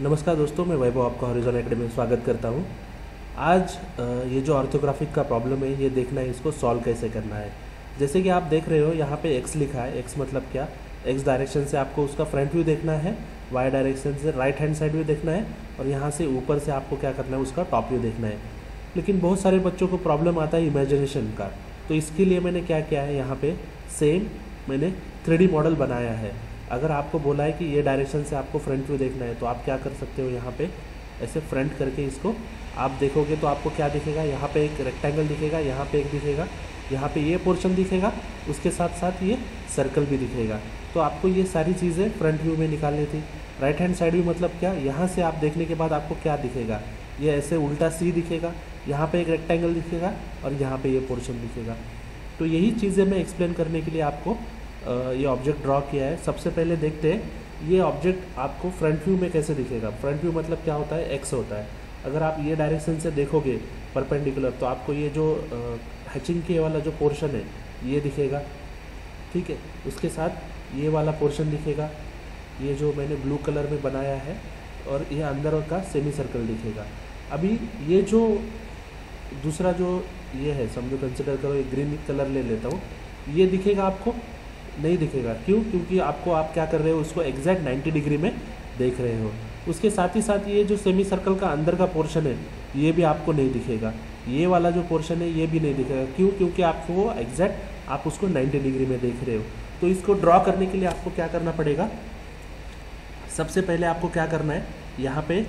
नमस्कार दोस्तों, मैं वैभव आपका हॉरिजॉन एकेडमी में स्वागत करता हूँ। आज ये जो ऑर्थोग्राफिक का प्रॉब्लम है, ये देखना है, इसको सॉल्व कैसे करना है। जैसे कि आप देख रहे हो, यहाँ पे एक्स लिखा है। एक्स मतलब क्या? एक्स डायरेक्शन से आपको उसका फ्रंट व्यू देखना है वाई डायरेक्शन से राइट हैंड साइड व्यू देखना है, और यहाँ से ऊपर से आपको क्या करना है, उसका टॉप व्यू देखना है। लेकिन बहुत सारे बच्चों को प्रॉब्लम आता है इमेजिनेशन का। तो इसके लिए मैंने क्या किया है, यहाँ पर सेम मैंने थ्री मॉडल बनाया है। अगर आपको बोला है कि ये डायरेक्शन से आपको फ्रंट व्यू देखना है तो आप क्या कर सकते हो यहाँ पे? ऐसे फ्रंट करके इसको आप देखोगे तो आपको क्या दिखेगा? यहाँ पे एक रेक्टेंगल दिखेगा, यहाँ पे एक दिखेगा, यहाँ पे ये पोर्शन दिखेगा, उसके साथ साथ ये सर्कल भी दिखेगा। तो आपको ये सारी चीज़ें फ्रंट व्यू में निकालनी थी। राइट हैंड साइड व्यू मतलब क्या? यहाँ से आप देखने के बाद आपको क्या दिखेगा? ये ऐसे उल्टा सी दिखेगा, यहाँ पे एक रेक्टेंगल दिखेगा और यहाँ पे ये पोर्शन दिखेगा। तो यही चीज़ें मैं एक्सप्लेन करने के लिए आपको ये ऑब्जेक्ट ड्रॉ किया है। सबसे पहले देखते हैं, ये ऑब्जेक्ट आपको फ्रंट व्यू में कैसे दिखेगा? फ्रंट व्यू मतलब क्या होता है? एक्स होता है। अगर आप ये डायरेक्शन से देखोगे परपेंडिकुलर तो आपको ये जो हैचिंग के वाला जो पोर्शन है, ये दिखेगा। ठीक है? उसके साथ ये वाला पोर्शन दिखेगा। ये जो मैंने ब्लू कलर में बनाया है, और ये अंदर का सेमी सर्कल दिखेगा। अभी ये जो दूसरा जो ये है, समझो कंसिडर करो, ये ग्रीन कलर ले लेता हूँ। ये दिखेगा आपको नहीं दिखेगा। क्यों? क्योंकि आपको, आप क्या कर रहे हो, उसको एग्जैक्ट 90 डिग्री में देख रहे हो। उसके साथ ही साथ ये जो सेमी सर्कल का अंदर का पोर्शन है, ये भी आपको नहीं दिखेगा। ये वाला जो पोर्शन है, ये भी नहीं दिखेगा। क्यों? क्योंकि आपको वो एग्जैक्ट आप उसको 90 डिग्री में देख रहे हो। तो इसको ड्रॉ करने के लिए आपको क्या करना पड़ेगा? सबसे पहले आपको क्या करना है? यहाँ पे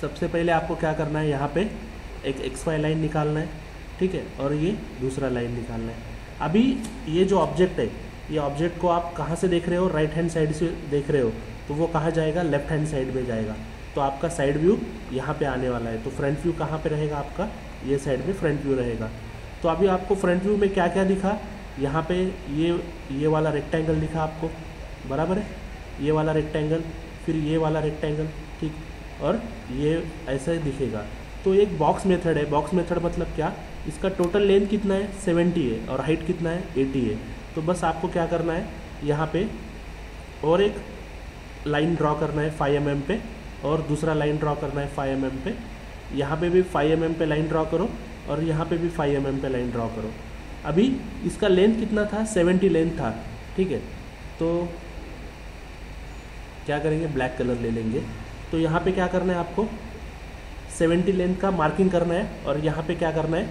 सबसे पहले आपको क्या करना है? यहाँ पे एक एक्स वाई लाइन निकालना है, ठीक है? और ये दूसरा लाइन निकालना है। अभी ये जो ऑब्जेक्ट है, ये ऑब्जेक्ट को आप कहाँ से देख रहे हो? राइट हैंड साइड से देख रहे हो। तो वो कहाँ जाएगा? लेफ़्ट हैंड साइड में जाएगा। तो आपका साइड व्यू यहाँ पे आने वाला है। तो फ्रंट व्यू कहाँ पे रहेगा आपका? ये साइड में फ्रंट व्यू रहेगा। तो अभी आपको फ्रंट व्यू में क्या क्या दिखा? यहाँ पे ये ये वाला रेक्टेंगल दिखा आपको। बराबर है? ये वाला रेक्टेंगल फिर ये वाला रेक्टेंगल ठीक? और ये ऐसा दिखेगा। तो एक बॉक्स मेथड है. बॉक्स मेथड मतलब क्या? इसका टोटल लेंथ कितना है? सेवेंटी है. और हाइट कितना है? एटी है. तो बस आपको क्या करना है? यहाँ पे और एक लाइन ड्रॉ करना है फाइव एम पे और दूसरा लाइन ड्रॉ करना है फाइव एम पे. यहाँ पे भी फाइव एम पे लाइन ड्रॉ करो और यहाँ पे भी फाइव एम पे लाइन ड्रॉ करो. अभी इसका लेंथ कितना था? सेवेंटी लेंथ था. ठीक है? तो क्या करेंगे? ब्लैक कलर ले लेंगे. तो यहाँ पे क्या करना है आपको? 70 लेंथ का मार्किंग करना है और यहाँ पे क्या करना है?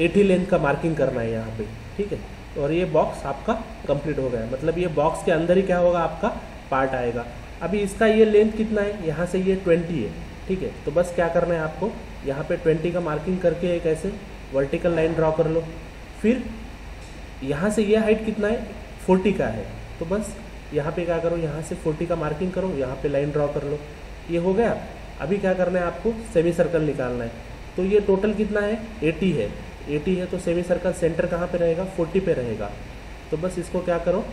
80 लेंथ का मार्किंग करना है यहाँ पे, ठीक है? और ये बॉक्स आपका कंप्लीट हो गया मतलब ये बॉक्स के अंदर ही क्या होगा? आपका पार्ट आएगा। अभी इसका ये लेंथ कितना है? यहाँ से ये 20 है, ठीक है? तो बस क्या करना है आपको? यहाँ पे 20 का मार्किंग करके एक ऐसे वर्टिकल लाइन ड्रॉ कर लो। फिर यहाँ से ये हाइट कितना है? 40 का है। तो बस यहाँ पे क्या करो? यहाँ से 40 का मार्किंग करो। यहाँ पे लाइन ड्रॉ कर लो। ये हो गया? अभी क्या करना है आपको? सेमी सर्कल निकालना है। तो ये टोटल कितना है? 80 है। 80 है तो सेमी सर्कल सेंटर कहाँ पे रहेगा? 40 पे रहेगा। तो बस इसको क्या करो?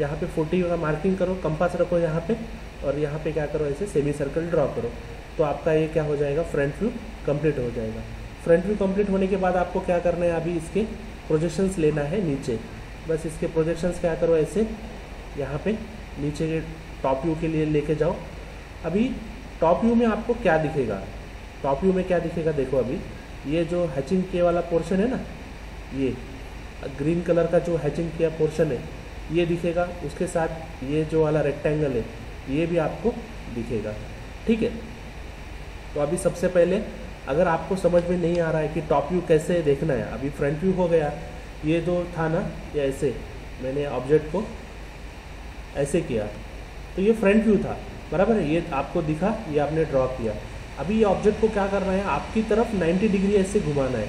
यहाँ पे 40 का मार्किंग करो कंपास रखो यहाँ पे और यहाँ पे क्या करो ऐसे सेमी सर्कल ड्रॉ करो। तो आपका ये क्या हो जाएगा? फ्रंट व्यू कंप्लीट हो जाएगा। फ्रंट व्यू कंप्लीट होने के बाद आपको क्या करना है? अभी इसके प्रोजेक्शंस लेना है नीचे। बस इसके प्रोजेक्शंस क्या करो ऐसे? यहाँ पे नीचे के टॉप व्यू के लिए लेके जाओ। अभी टॉप व्यू में आपको क्या दिखेगा? टॉप व्यू में क्या दिखेगा देखो अभी। ये जो हैचिंग के वाला पोर्शन है ना, ये ग्रीन कलर का जो हैचिंग किया पोर्शन है, ये दिखेगा। उसके साथ ये जो वाला रेक्टेंगल है, ये भी आपको दिखेगा। ठीक है? तो अभी सबसे पहले अगर आपको समझ में नहीं आ रहा है कि टॉप व्यू कैसे देखना है, अभी फ्रंट व्यू हो गया। ये जो था ना, ये ऐसे, मैंने ऑब्जेक्ट को ऐसे किया। तो ये फ्रंट व्यू था। बराबर है, ये आपको दिखा, ये आपने ड्रॉ किया। अभी ये ऑब्जेक्ट को क्या करना है? आपकी तरफ़ 90 डिग्री ऐसे घुमाना है।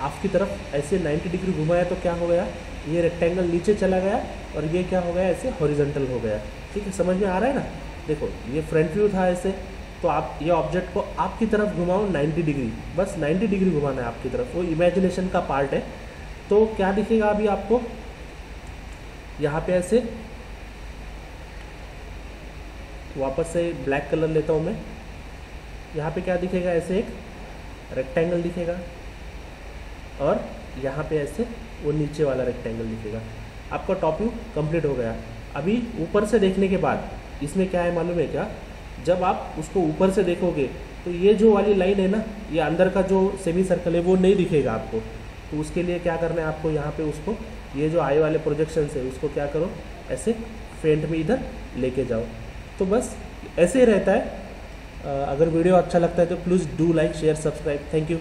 आपकी तरफ़ ऐसे 90 डिग्री घुमाया तो क्या हो गया? ये रेक्टेंगल नीचे चला गया और ये क्या हो गया? ऐसे हॉरिजेंटल हो गया। ठीक है, समझ में आ रहा है ना? देखो, ये फ्रंट व्यू था ऐसे। तो आप, ये ऑब्जेक्ट को आपकी तरफ़ घुमाओ 90 डिग्री बस 90 डिग्री घुमाना है आपकी तरफ़। वो इमेजिनेशन का पार्ट है। तो क्या दिखेगा अभी आपको? यहाँ पे ऐसे वापस से ब्लैक कलर लेता हूँ मैं। यहाँ पे क्या दिखेगा ऐसे एक? रेक्टेंगल दिखेगा। और यहाँ पे ऐसे वो नीचे वाला रेक्टेंगल दिखेगा। आपका टॉप व्यू कंप्लीट हो गया। अभी ऊपर से देखने के बाद, इसमें क्या है मालूम है क्या? जब आप उसको ऊपर से देखोगे तो ये जो वाली लाइन है ना, ये अंदर का जो सेमी सर्कल है, वो नहीं दिखेगा आपको। तो उसके लिए क्या करना है आपको यहाँ पे उसको, ये जो आई वाले प्रोजेक्शन है, उसको क्या करो, ऐसे फेंट में इधर लेके जाओ। तो बस ऐसे ही रहता है। अगर वीडियो अच्छा लगता है तो please do like, share, subscribe. Thank you.